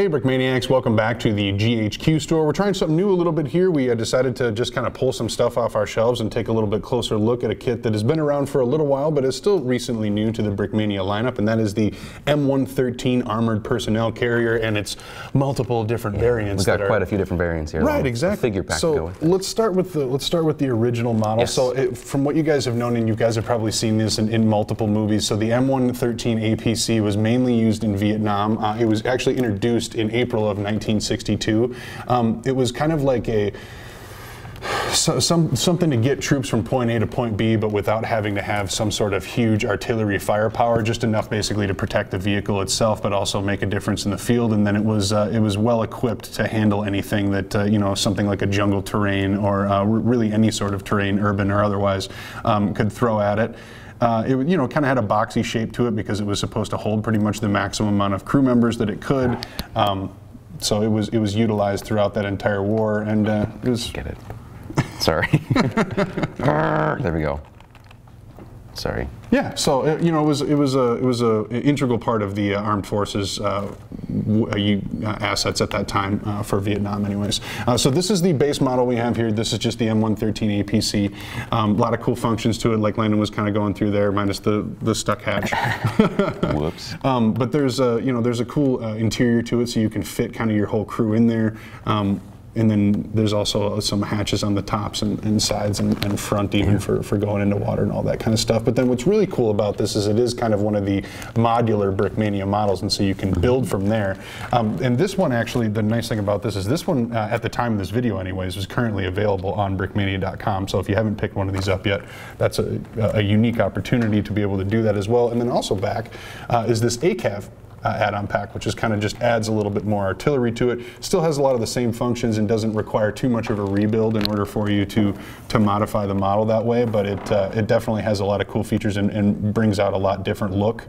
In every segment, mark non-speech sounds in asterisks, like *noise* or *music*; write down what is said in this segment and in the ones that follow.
Hey, Brickmaniacs, welcome back to the GHQ store. We're trying something new a little bit here. We uh, decided to just kind of pull some stuff off our shelves and take a little bit closer look at a kit that has been around for a little while, but is still recently new to the Brickmania lineup, and that is the M113 Armored Personnel Carrier and its multiple different yeah, variants. We've got quite a few different variants here. Right, exactly. Figure pack so let's start with the let's start with the original model. Yes. So it, from what you guys have known, and you guys have probably seen this in, in multiple movies, so the M113 APC was mainly used in Vietnam. Uh, it was actually introduced in April of 1962. Um, it was kind of like a so, some, something to get troops from point A to point B, but without having to have some sort of huge artillery firepower, just enough basically to protect the vehicle itself, but also make a difference in the field. And then it was uh, it was well equipped to handle anything that uh, you know something like a jungle terrain or uh, really any sort of terrain, urban or otherwise, um, could throw at it. Uh, it you know kind of had a boxy shape to it because it was supposed to hold pretty much the maximum amount of crew members that it could. Um, so it was it was utilized throughout that entire war, and uh, it was. Get it. Sorry. *laughs* there we go. Sorry. Yeah, so uh, you know, it was it was a it was a integral part of the uh, armed forces uh, uh, assets at that time uh, for Vietnam, anyways. Uh, so this is the base model we have here. This is just the M113 APC. Um, a lot of cool functions to it, like Landon was kind of going through there, minus the the stuck hatch. *laughs* Whoops. Um, but there's a you know there's a cool interior to it, so you can fit kind of your whole crew in there. Um, and then there's also some hatches on the tops and, and sides and, and, front even yeah. for, for going into water and all that kind of stuff. But then what's really cool about this is it is kind of one of the modular Brickmania models, and so you can build from there. Um, and this one actually, the nice thing about this is this one, uh, at the time of this video anyways, is currently available on brickmania.com. So if you haven't picked one of these up yet, that's a, a unique opportunity to be able to do that as well. And then also back uh, is this ACAV uh, add-on pack, which is kind of just adds a little bit more artillery to it. Still has a lot of the same functions and doesn't require too much of a rebuild in order for you to to modify the model that way. But it uh, it definitely has a lot of cool features and, and brings out a lot different look.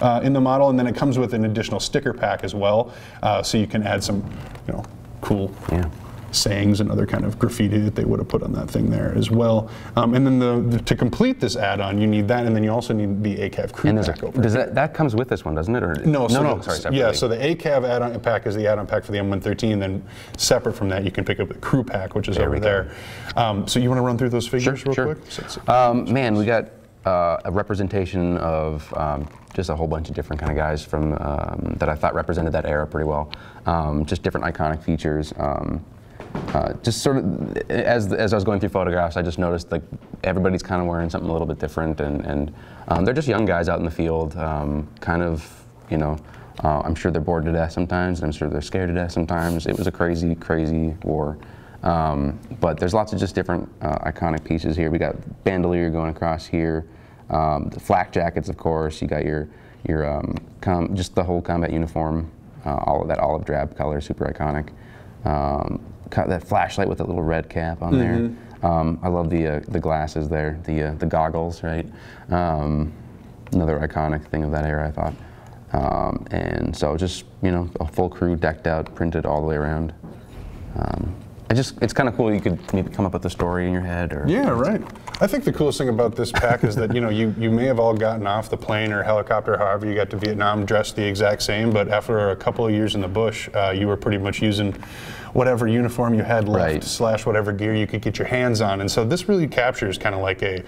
Uh, in the model, and then it comes with an additional sticker pack as well, uh, so you can add some, you know, cool yeah sayings and other kind of graffiti that they would have put on that thing there as well. Um, and then the, the, to complete this add-on, you need that, and then you also need the ACAV crew and pack. A, does that that comes with this one, doesn't it? Or no, so no, no. Sorry, separately. yeah. So the ACAV add-on pack is the add-on pack for the M113. Then separate from that, you can pick up the crew pack, which is there over there. Um, so you want to run through those figures sure, real sure. quick? So um, man, we got uh, a representation of um, just a whole bunch of different kind of guys from um, that I thought represented that era pretty well. Um, just different iconic features. Um, uh, just sort of as as I was going through photographs, I just noticed like everybody's kind of wearing something a little bit different, and and um, they're just young guys out in the field, um, kind of you know. Uh, I'm sure they're bored to death sometimes, and I'm sure they're scared to death sometimes. It was a crazy, crazy war. Um, but there's lots of just different uh, iconic pieces here. We got bandolier going across here, um, the flak jackets, of course. You got your your um, just the whole combat uniform, uh, all of that olive drab color, super iconic. Um, that flashlight with a little red cap on mm -hmm. there. Mm-hmm. Um, I love the uh, the glasses there, the uh, the goggles, right? Um, another iconic thing of that era, I thought. Um, and so just you know a full crew decked out, printed all the way around. It just it's kind of cool. You could maybe come up with a story in your head, or yeah, right. I think the coolest thing about this pack is that you know you you may have all gotten off the plane or helicopter, however you got to Vietnam, dressed the exact same, but after a couple of years in the bush, uh, you were pretty much using whatever uniform you had left right. slash whatever gear you could get your hands on, and so this really captures kind of like a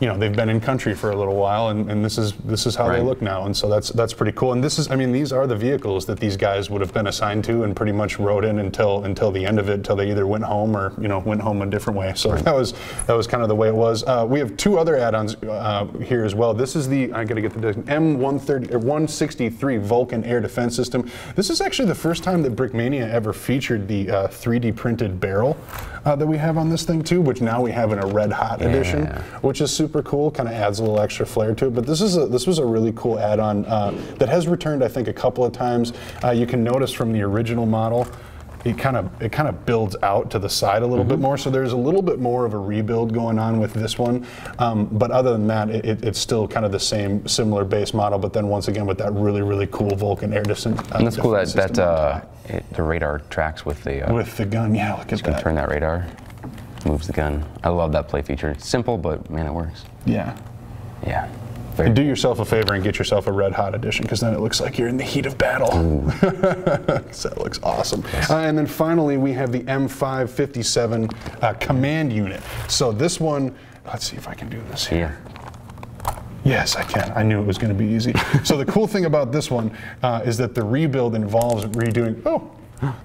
you know they've been in country for a little while and, and this is this is how right. they look now. And so that's that's pretty cool. And this is I mean these are the vehicles that these guys would have been assigned to and pretty much rode in until until the end of it until they either went home or you know went home a different way. So right. that was that was kind of the way it was. Uh, we have two other add-ons uh, here as well. This is the I gotta get the M130 or 163 Vulcan air defense system. This is actually the first time that Brickmania ever featured the uh, 3D printed barrel uh, that we have on this thing too which now we have in a red hot yeah. edition which is super cool, kind of adds a little extra flair to it. But this is a, this was a really cool add-on uh, that has returned, I think, a couple of times. Uh, you can notice from the original model, it kind of it kind of builds out to the side a little mm -hmm. bit more. So there's a little bit more of a rebuild going on with this one. Um, but other than that, it, it, it's still kind of the same similar base model. But then once again with that really really cool Vulcan air defense. Uh, and that's cool that that uh, it, the radar tracks with the uh, with the gun. Yeah, look at that. Turn that radar moves the gun. I love that play feature. It's simple, but man, it works. Yeah. Yeah. Very And do yourself a favor and get yourself a red hot edition because then it looks like you're in the heat of battle. *laughs* so that looks awesome. Uh, and then finally, we have the M557 uh, command unit. So this one, let's see if I can do this here. Yeah. Yes, I can. I knew it was going to be easy. so the cool thing about this one uh, is that the rebuild involves redoing. Oh,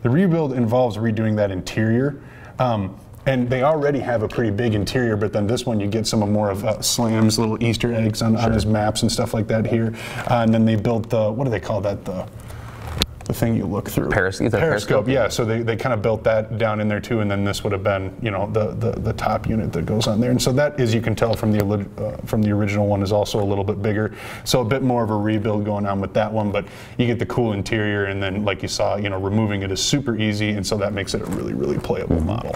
the rebuild involves redoing that interior. Um, and they already have a pretty big interior, but then this one you get some of more of uh, Slam's little Easter eggs on, on his maps and stuff like that here. Uh, and then they built the what do they call that the the thing you look through. Periscope, Periscope, periscope? yeah. So they, they kind of built that down in there too, and then this would have been, you know, the, the, the top unit that goes on there. And so that, as you can tell from the uh, from the original one, is also a little bit bigger. So a bit more of a rebuild going on with that one, but you get the cool interior, and then like you saw, you know, removing it is super easy, and so that makes it a really really playable model.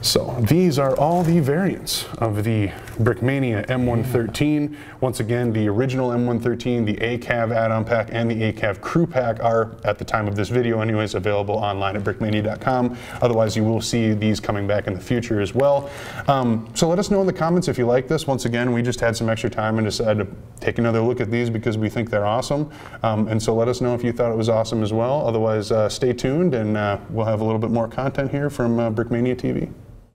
So these are all the variants of the Brickmania M113. Once again, the original M113, the ACAV add-on pack, and the ACAV crew pack are, the time of this video anyways, available online at brickmania.com. Otherwise, you will see these coming back in the future as well. Um, so let us know in the comments if you like this. Once again, we just had some extra time and decided to take another look at these because we think they're awesome. Um, and so let us know if you thought it was awesome as well. Otherwise, uh, stay tuned and uh, we'll have a little bit more content here from uh, Brickmania TV.